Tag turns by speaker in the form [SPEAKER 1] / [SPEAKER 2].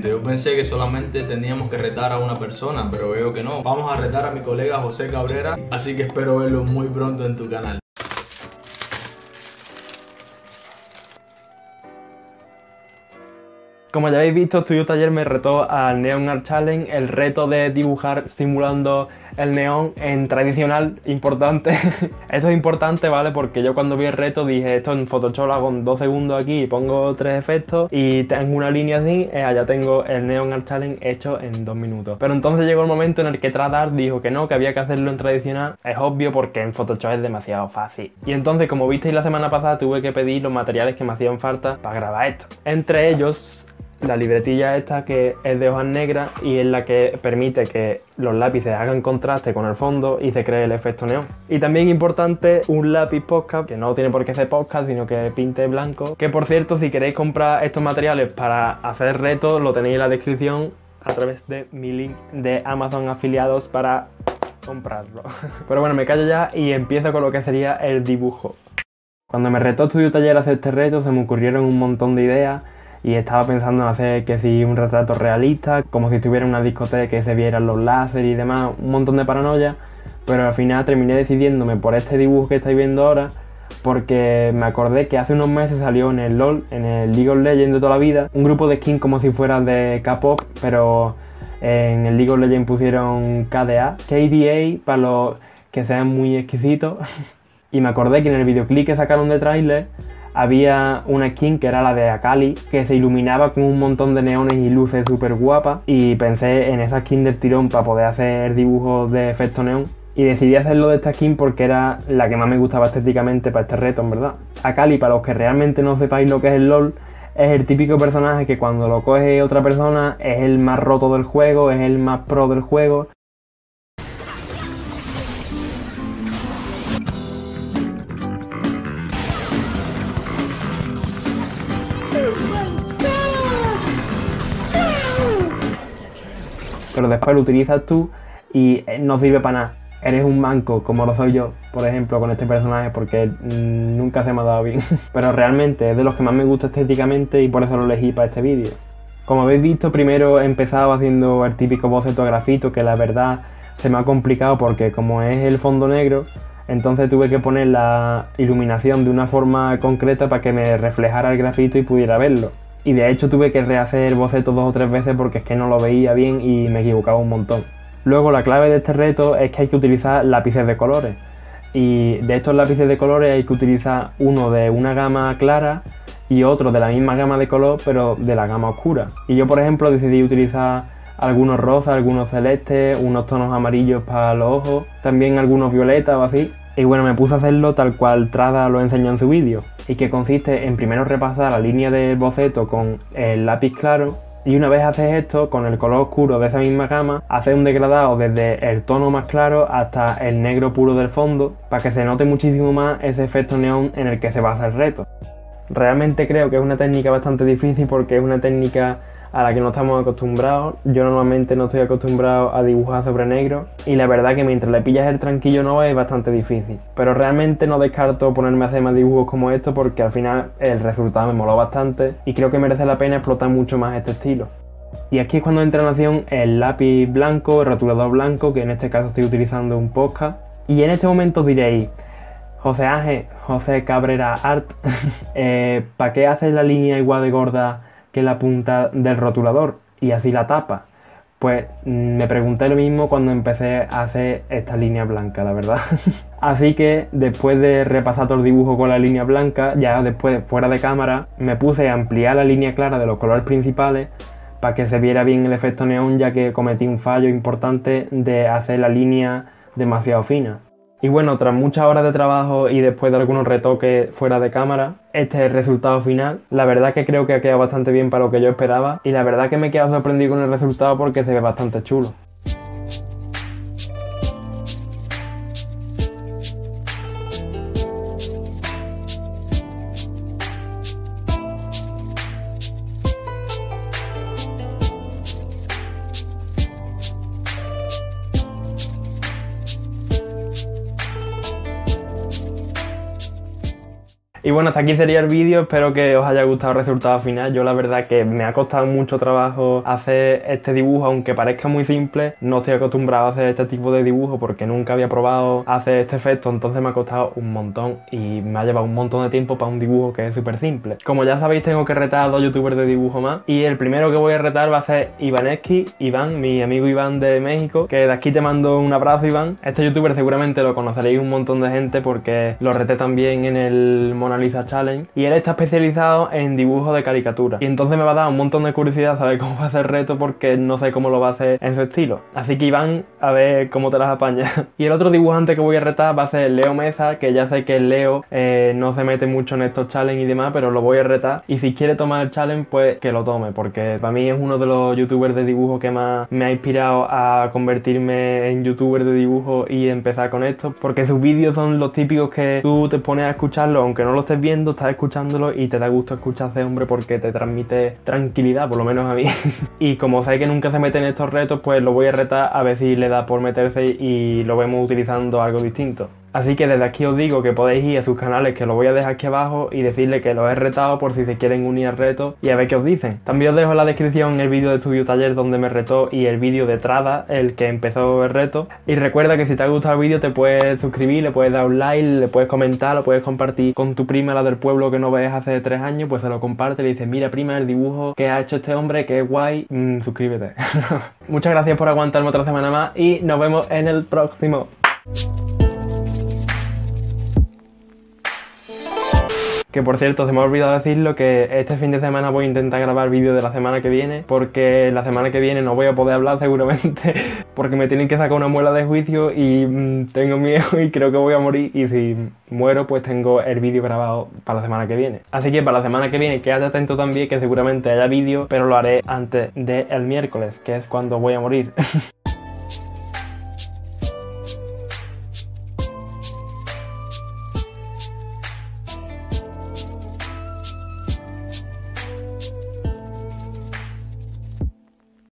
[SPEAKER 1] Yo pensé que solamente teníamos que retar a una persona, pero veo que no. Vamos a retar a mi colega José Cabrera, así que espero verlo muy pronto en tu canal.
[SPEAKER 2] Como ya habéis visto, Studio Taller me retó al Neon Art Challenge, el reto de dibujar simulando el neón en tradicional, importante. esto es importante, ¿vale? Porque yo cuando vi el reto dije, esto en Photoshop lo hago en 2 segundos aquí, pongo tres efectos y tengo una línea así, eh, allá tengo el Neon Art Challenge hecho en 2 minutos. Pero entonces llegó el momento en el que Tradar dijo que no, que había que hacerlo en tradicional. Es obvio porque en Photoshop es demasiado fácil. Y entonces, como visteis la semana pasada, tuve que pedir los materiales que me hacían falta para grabar esto. Entre ellos, la libretilla esta que es de hojas negras y es la que permite que los lápices hagan contraste con el fondo y se cree el efecto neón. Y también importante un lápiz podcast, que no tiene por qué ser podcast, sino que pinte blanco. Que por cierto, si queréis comprar estos materiales para hacer retos, lo tenéis en la descripción a través de mi link de Amazon afiliados para comprarlo. Pero bueno, me callo ya y empiezo con lo que sería el dibujo. Cuando me retó Estudio Taller a hacer este reto, se me ocurrieron un montón de ideas y estaba pensando en hacer que si un retrato realista, como si estuviera en una discoteca que se vieran los láser y demás, un montón de paranoia, pero al final terminé decidiéndome por este dibujo que estáis viendo ahora porque me acordé que hace unos meses salió en el LOL, en el League of Legends de toda la vida, un grupo de skins como si fuera de K-pop, pero en el League of Legends pusieron KDA, KDA para los que sean muy exquisitos. y me acordé que en el videoclip que sacaron de trailer había una skin que era la de Akali, que se iluminaba con un montón de neones y luces súper guapas. Y pensé en esa skin del tirón para poder hacer dibujos de efecto neón. Y decidí hacerlo de esta skin porque era la que más me gustaba estéticamente para este reto, en verdad. Akali, para los que realmente no sepáis lo que es el LOL, es el típico personaje que cuando lo coge otra persona es el más roto del juego, es el más pro del juego pero después lo utilizas tú y eh, no sirve para nada. Eres un manco, como lo soy yo, por ejemplo, con este personaje, porque mm, nunca se me ha dado bien. pero realmente es de los que más me gusta estéticamente y por eso lo elegí para este vídeo. Como habéis visto, primero he empezado haciendo el típico boceto grafito, que la verdad se me ha complicado porque como es el fondo negro, entonces tuve que poner la iluminación de una forma concreta para que me reflejara el grafito y pudiera verlo y de hecho tuve que rehacer el boceto dos o tres veces porque es que no lo veía bien y me equivocaba un montón. Luego la clave de este reto es que hay que utilizar lápices de colores y de estos lápices de colores hay que utilizar uno de una gama clara y otro de la misma gama de color pero de la gama oscura. Y yo por ejemplo decidí utilizar algunos rosas, algunos celestes, unos tonos amarillos para los ojos, también algunos violetas o así y bueno, me puse a hacerlo tal cual Trada lo enseñó en su vídeo, y que consiste en primero repasar la línea del boceto con el lápiz claro, y una vez haces esto, con el color oscuro de esa misma gama, haces un degradado desde el tono más claro hasta el negro puro del fondo, para que se note muchísimo más ese efecto neón en el que se basa el reto. Realmente creo que es una técnica bastante difícil porque es una técnica a la que no estamos acostumbrados. Yo normalmente no estoy acostumbrado a dibujar sobre negro y la verdad que mientras le pillas el tranquillo no es bastante difícil. Pero realmente no descarto ponerme a hacer más dibujos como esto porque al final el resultado me moló bastante y creo que merece la pena explotar mucho más este estilo. Y aquí es cuando entra en acción el lápiz blanco, el rotulador blanco, que en este caso estoy utilizando un Posca. Y en este momento diréis, José Ángel, José Cabrera Art, eh, ¿para qué haces la línea igual de gorda que la punta del rotulador y así la tapa. Pues mm, me pregunté lo mismo cuando empecé a hacer esta línea blanca, la verdad. así que después de repasar todo el dibujo con la línea blanca, ya después fuera de cámara, me puse a ampliar la línea clara de los colores principales para que se viera bien el efecto neón, ya que cometí un fallo importante de hacer la línea demasiado fina. Y bueno, tras muchas horas de trabajo y después de algunos retoques fuera de cámara, este es el resultado final. La verdad que creo que ha quedado bastante bien para lo que yo esperaba y la verdad que me he quedado sorprendido con el resultado porque se ve bastante chulo. Y bueno, hasta aquí sería el vídeo, espero que os haya gustado el resultado final. Yo la verdad que me ha costado mucho trabajo hacer este dibujo, aunque parezca muy simple, no estoy acostumbrado a hacer este tipo de dibujo porque nunca había probado hacer este efecto, entonces me ha costado un montón y me ha llevado un montón de tiempo para un dibujo que es súper simple. Como ya sabéis, tengo que retar a dos youtubers de dibujo más y el primero que voy a retar va a ser Ivaneski, Iván, mi amigo Iván de México, que de aquí te mando un abrazo Iván. Este youtuber seguramente lo conoceréis un montón de gente porque lo reté también en el Mona Challenge y él está especializado en dibujo de caricatura y entonces me va a dar un montón de curiosidad saber cómo va a hacer el reto porque no sé cómo lo va a hacer en su estilo. Así que Iván, a ver cómo te las apañas. y el otro dibujante que voy a retar va a ser Leo Meza, que ya sé que Leo eh, no se mete mucho en estos challenges y demás, pero lo voy a retar y si quiere tomar el challenge pues que lo tome porque para mí es uno de los youtubers de dibujo que más me ha inspirado a convertirme en youtuber de dibujo y empezar con esto porque sus vídeos son los típicos que tú te pones a escucharlo aunque no lo estés viendo, estás escuchándolo y te da gusto escuchar a ese hombre porque te transmite tranquilidad, por lo menos a mí. y como sé que nunca se mete en estos retos, pues lo voy a retar a ver si le da por meterse y lo vemos utilizando algo distinto. Así que desde aquí os digo que podéis ir a sus canales que lo voy a dejar aquí abajo y decirle que los he retado por si se quieren unir al reto y a ver qué os dicen. También os dejo en la descripción el vídeo de Estudio Taller donde me retó y el vídeo de Trada, el que empezó el reto. Y recuerda que si te ha gustado el vídeo te puedes suscribir, le puedes dar un like, le puedes comentar, lo puedes compartir con tu prima, la del pueblo que no ves hace tres años, pues se lo comparte le dices, mira prima, el dibujo que ha hecho este hombre, que es guay, mm, suscríbete. Muchas gracias por aguantarme otra semana más y nos vemos en el próximo. Que por cierto, se me ha olvidado decirlo que este fin de semana voy a intentar grabar vídeo de la semana que viene, porque la semana que viene no voy a poder hablar seguramente, porque me tienen que sacar una muela de juicio y mmm, tengo miedo y creo que voy a morir y si muero pues tengo el vídeo grabado para la semana que viene. Así que para la semana que viene quédate atento también que seguramente haya vídeo, pero lo haré antes del miércoles, que es cuando voy a morir.